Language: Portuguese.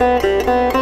Música